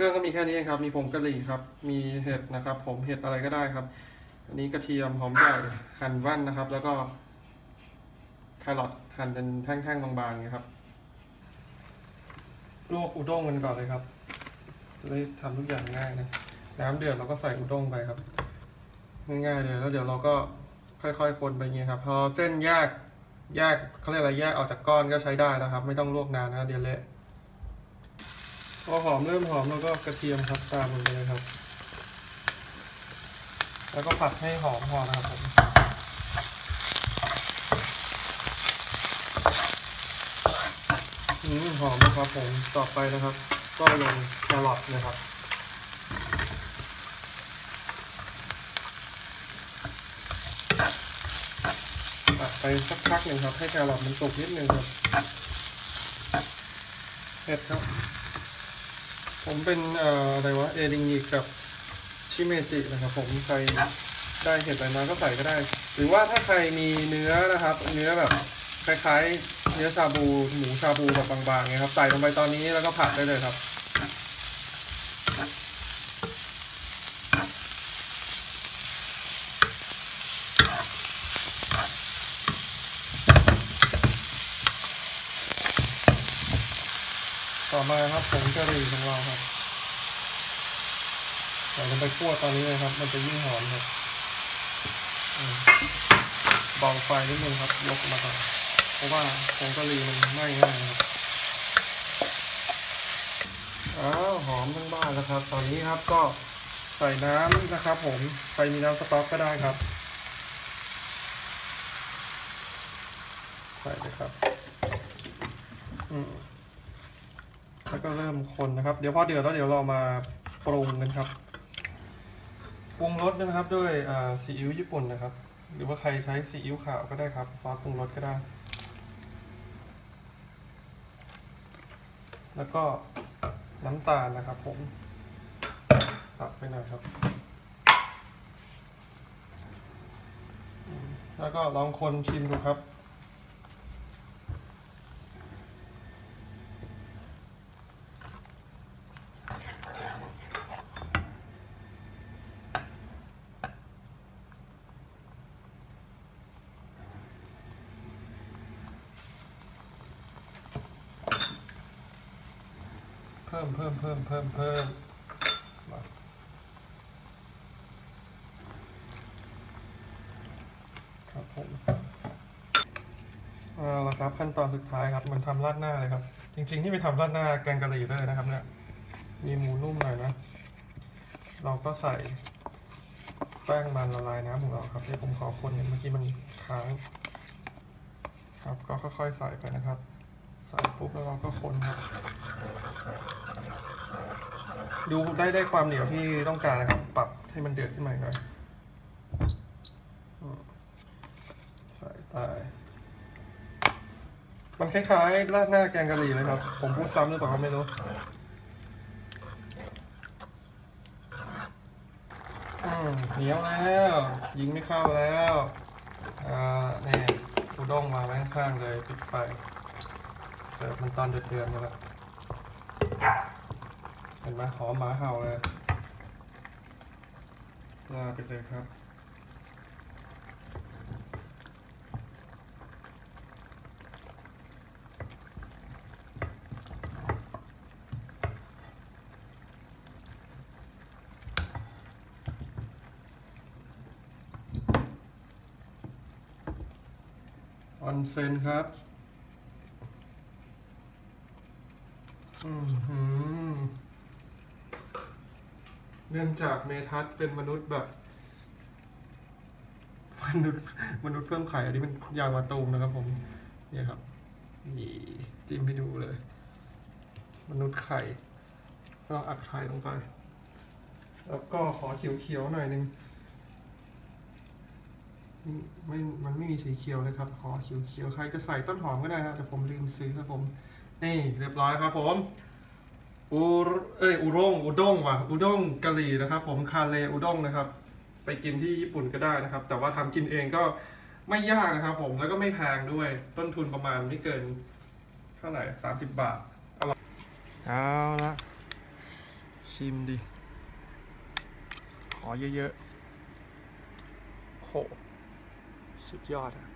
ครื่องก็มีแค่นี้ครับ มีผงกะหรี่ครับ มีเห็ดนะครับ ผมเห็ดอะไรก็ได้ครับ อันนี้กระเทียมหอมใหญ่หั่นว่านนะครับ แล้วก็แครอทหั่นเป็นแท่งๆบางๆอย่างนี้ครับลวกอุด้งกันก่อนเลยครับจะได้ทำทุกอย่างง่ายนะน้ำเดือดเราก็ใส่อุด้งไปครับ ง่ายๆเลยแล้วเดี๋ยวเราก็ค่อยๆคนไปอย่างเงี้ยครับ พอเส้นแยกแยกเขาเรียกอะไรแยกออกจากก้อนก็ใช้ได้นะครับ ไม่ต้องลวกนานนะเดี๋ยวเละ พอหอมเริ่มหอมแล้วก็กระเทียมครับตามลงไปเลยครับ แล้วก็ผัดให้หอมพอนะครับผมอืมหอมนะครับผมต่อไปนะครับ ก็ลงแครอทนะครับผัดไปสักพักหนึ่งครับ ให้แครอทมันสุกนิดนึงครับเผ็ดครับ ผมเป็นเอ่ออะไรวะ เอริงอีกับชิเมจินะครับ ผมใครได้เห็ดอะไรมาก็ใส่ก็ได้ หรือว่าถ้าใครมีเนื้อนะครับ เนื้อแบบคล้ายๆ เนื้อชาบู หมูชาบูแบบบางๆเงี้ยครับ ใส่ลงไปตอนนี้แล้วก็ผัดได้เลยครับ ต่อมาครับผงกะหรี่ของเราครับใส่ลงไปคั่วตอนนี้เลยครับ มันจะยิ่งหอมครับเบาไฟนิดนึงครับ ยกมาก่อนเพราะว่าผงกะหรี่มันไหม้ง่ายครับอ้าวหอมทั้งบ้านแล้วครับ ตอนนี้ครับก็ใส่น้ำนะครับ ผมใครมีน้ำสต๊อกก็ได้ครับใส่เลยครับ อืม แล้วก็เริ่มคนนะครับ เดี๋ยวพอเดือดแล้วเดี๋ยวเรามาปรุงกันครับ ปรุงรสนะครับด้วยซีอิ๊วญี่ปุ่นนะครับ หรือว่าใครใช้ซีอิ๊วขาวก็ได้ครับ ซอสปรุงรสก็ได้ แล้วก็น้ำตาลนะครับผม ตัดไปหน่อยครับ แล้วก็ลองคนชิมดูครับ พิ่มเพิ่มเพิ่มเพิ่มเพิ่มครับผมเอาละครับขั้นตอนสุดท้ายครับมันทำราดหน้าเลยครับ จริงๆที่ไปทำราดหน้าแกงกะหรี่เลยนะครับเนี่ยมีหมูนุ่มหน่อยนะ เราก็ใส่แป้งมันละลายน้ำของเราครับที่ผมขอคนเนี่ยเมื่อกี้มันค้าง ครับก็ค่อยๆใส่ไปนะครับ ใส่ปุ๊บแล้วเราก็คนครับ ดูได้ได้ความเหนียวที่ต้องการนะครับ ปรับให้มันเดือดขึ้นมาหน่อยใส่ไปมันคล้ายๆราดหน้าแกงกะหรี่เลยครับ ผมพูดซ้ำหรือเปล่าไม่รู้เหนียวแล้ว ยิงไม่เข้าแล้วอ่านี่ยอุด้งมาข้างๆเลยปิดไฟ เสิร์ฟมันตอนเดือดๆมาแล้วเห็นไหมหอมหมาเห่าเลยลาไปเลยครับออนเซนครับ อือหือ เนื่องจากเมทัศเป็นมนุษย์แบบ มนุษย์มนุษย์เพิ่มไข่อันนี้มันยางมาตูมนะครับผม เนี่ยครับนี่จิ้มให้ดูเลย มนุษย์ไข่ก็อัดไข่ลงไป แล้วก็ขอเขียวๆหน่อยนึงไม่มันไม่มีสีเขียวเลยครับ ขอเขียวๆ ใครจะใส่ต้นหอมก็ได้ครับ แต่ผมลืมซื้อครับผม นี่เรียบร้อยครับผมอูรเอ้ยอุด้งอุด้งว่ะอุด้งกะหรี่นะครับ ผมคาเลอุด้งนะครับ ไปกินที่ญี่ปุ่นก็ได้นะครับ แต่ว่าทำกินเองก็ไม่ยากนะครับ ผมแล้วก็ไม่แพงด้วยต้นทุนประมาณไม่เกินเท่าไหร่สามสิบบาทอร่อยเอาละชชิมดิ ขอเยอะๆโหสุดยอดอะ